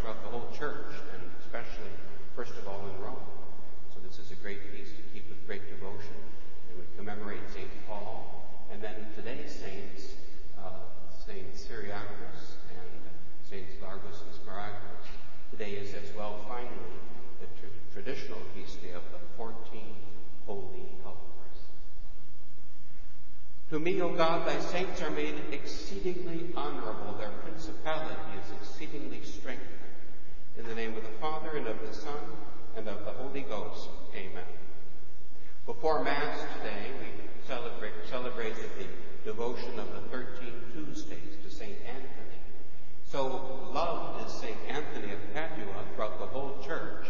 throughout the whole church, and especially, first of all, in Rome. So this is a great feast to keep with great devotion. It would commemorate St. Paul, and then today's saints, uh, St. Cyriacus and Saints Largus and Smaragdus. Today is as well, finally, the tr- traditional feast day of the 14 holy helpers. To me, O God, thy saints are made exceedingly honorable. Their principality is exceedingly strengthened. In the name of the Father, and of the Son, and of the Holy Ghost. Amen. Before Mass today, we celebrate, celebrated the devotion of the 13 Tuesdays to St. Anthony. So loved is St. Anthony of Padua throughout the whole church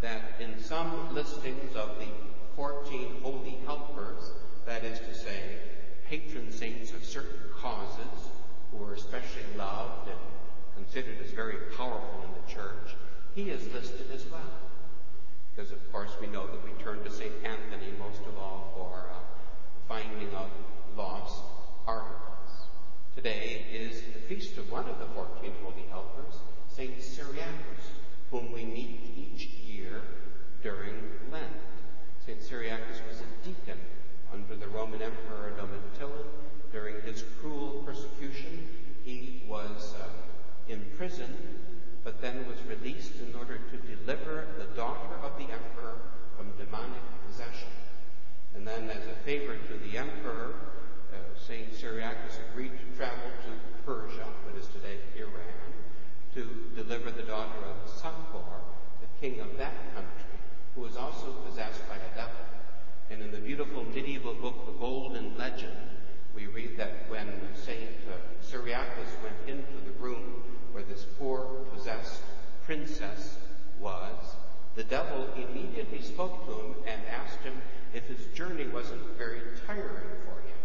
that in some listings of the 14 holy helpers, that is to say, patron saints of certain causes who are especially loved and considered as very powerful in the church, he is listed as well. Because, of course, we know that we turn to St. Anthony most of all for uh, finding of lost articles. Today is the feast of one of the 14 holy helpers, St. Cyriacus, whom we meet each year during Lent. St. Cyriacus was a deacon under the Roman Emperor Domitian during his cruel persecution. He was uh, imprisoned, but then was released in order to deliver the daughter of the emperor from demonic possession. And then, as a favor to the emperor, uh, St. Cyriacus agreed to travel to Persia, what is today Iran, to deliver the daughter of Sapor, the king of that country, who was also possessed by a devil. And in the beautiful medieval book, The Golden Legend, we read that when St. Uh, Cyriacus went into the room where this poor princess was, the devil immediately spoke to him and asked him if his journey wasn't very tiring for him,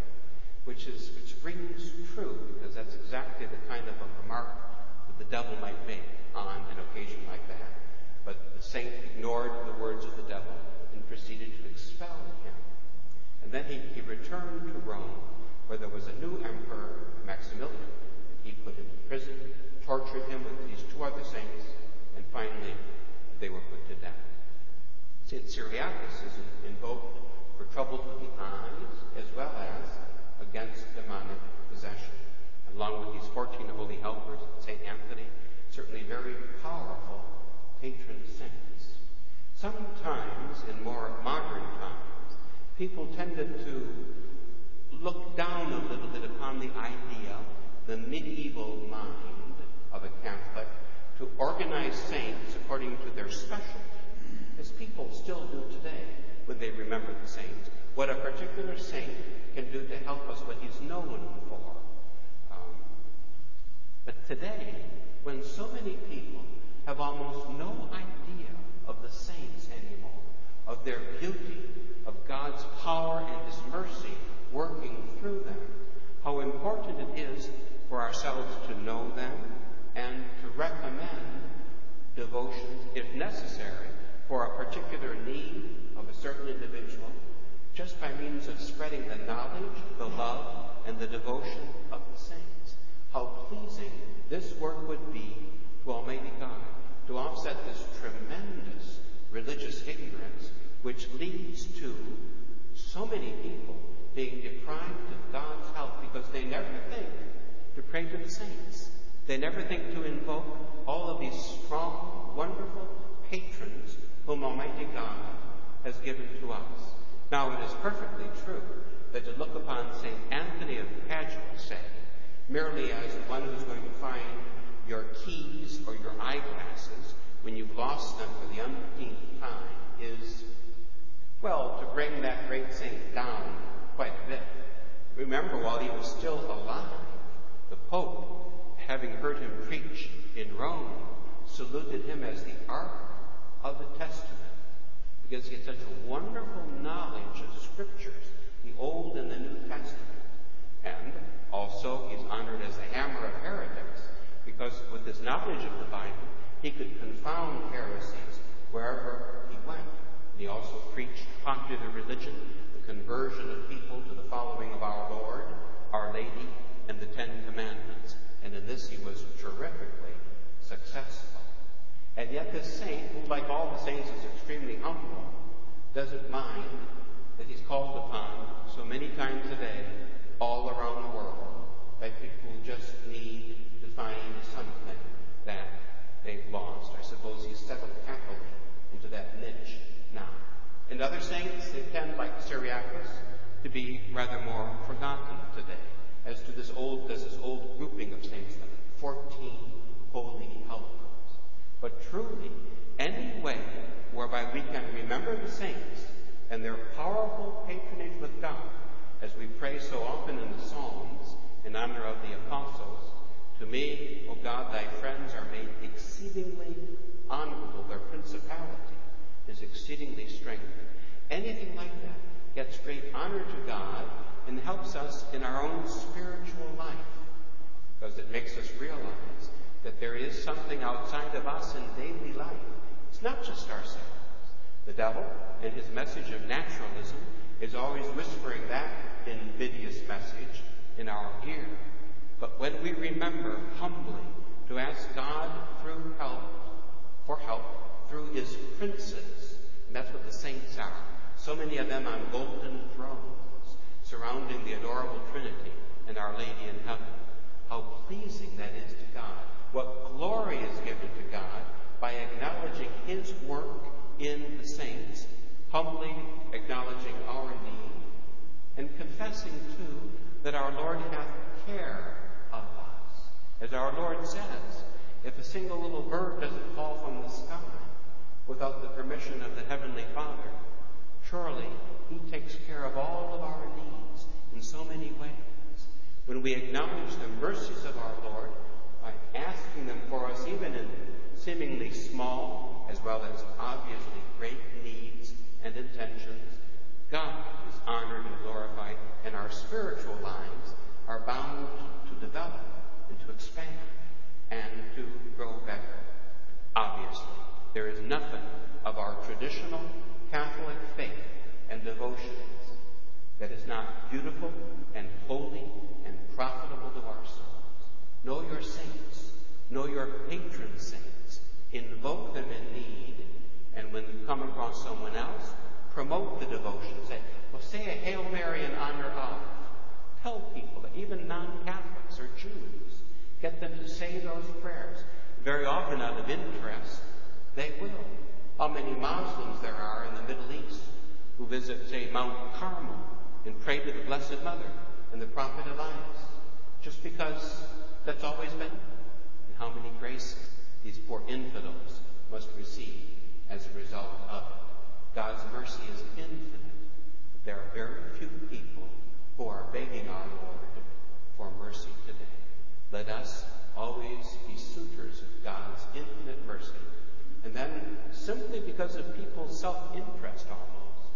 which is which rings true because that's exactly the kind of a remark that the devil might make on an occasion like that. But the saint ignored the words of the devil and proceeded to expel him. And then he, he returned to Rome, where there was a new emperor, Maximilian. He put him in prison, tortured him with these two other saints, and finally they were put to death. St. Cyriacus is invoked for trouble with the eyes as well as against demonic possession. Along with these 14 holy helpers, St. Anthony, certainly very powerful patron saints. Sometimes, in more modern times, people tended to look down a little bit upon the idea, the medieval mind of a Catholic, to organize saints according to their specialty, as people still do today when they remember the saints. What a particular saint can do to help us, what he's known for. Um, but today, when so many people have almost no idea of the saints anymore, of their beauty, of God's power and His mercy working through them, how important it is for ourselves to know them and to recommend devotions, if necessary, for a particular need of a certain individual, just by means of spreading the knowledge, the love, and the devotion of the saints. How pleasing this work would be to Almighty God to offset this tremendous religious ignorance which leads to so many people being deprived of God's help because they never think to pray to the saints. They never think to invoke all of these strong, wonderful patrons whom Almighty God has given to us. Now, it is perfectly true that to look upon St. Anthony of Padua, say, merely as the one who's going to find your keys or your eyeglasses when you've lost them for the umpteenth time is, well, to bring that great saint down quite a bit. Remember, while he was still alive, the Pope, having heard him preach in Rome, saluted him as the Ark of the Testament because he had such a wonderful knowledge of scriptures, the Old and the New Testament. And also, he's honored as the hammer of heretics because with his knowledge of the Bible, he could confound heresies wherever he went. And he also preached popular religion, the conversion of people to the following of our Lord, our Lady, and the Ten Commandments. And in this he was terrifically successful. And yet this saint, who like all the saints is extremely humble, doesn't mind that he's called upon so many times a day all around the world by people who just need to find something that they've lost. I suppose he's settled happily into that niche now. And other saints, they tend, like Cyriacus, to be rather more forgotten today. As to this old, there's this old grouping of saints, like 14 holy helpers. But truly, any way whereby we can remember the saints and their powerful patronage with God, as we pray so often in the Psalms in honor of the apostles, to me, O God, thy friends are made exceedingly honorable. Their principality is exceedingly strengthened. Anything like that gets great honor to God and helps us in our own spiritual life because it makes us realize that there is something outside of us in daily life. It's not just ourselves. The devil, and his message of naturalism, is always whispering that invidious message in our ear. But when we remember humbly to ask God through help, for help through his princes, and that's what the saints are. So many of them on golden thrones, surrounding the adorable Trinity and Our Lady in heaven. How pleasing that is to God. What glory is given to God by acknowledging his work in the saints, humbly acknowledging our need, and confessing too that our Lord hath care of us. As our Lord says, if a single little bird doesn't fall from the sky without the permission of the Heavenly Father, surely He takes care of all of our needs in so many ways. When we acknowledge the mercies of our Lord by asking them for us, even in seemingly small as well as obviously great needs and intentions, God is honored and glorified, and our spiritual lives are bound to develop and to expand and to grow better. Obviously, there is nothing of our traditional Catholic faith and devotions that is not beautiful and holy and profitable to our souls. Know your saints. Know your patron saints. Invoke them in need. And when someone else, promote the devotion. Say, well, say a Hail Mary in honor of. Tell people, that even non-Catholics or Jews, get them to say those prayers. Very often out of interest, they will. How many Muslims there are in the Middle East who visit, say, Mount Carmel and pray to the Blessed Mother and the Prophet Elias, just because that's always been. And how many graces these poor infidels must receive as a result of. God's mercy is infinite. There are very few people who are begging our Lord for mercy today. Let us always be suitors of God's infinite mercy. And then, simply because of people's self-interest almost,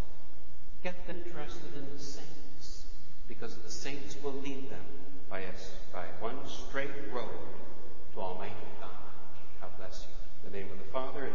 get them interested in the saints, because the saints will lead them by, a, by one straight road to Almighty God. God bless you. In the name of the Father,